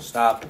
Stop.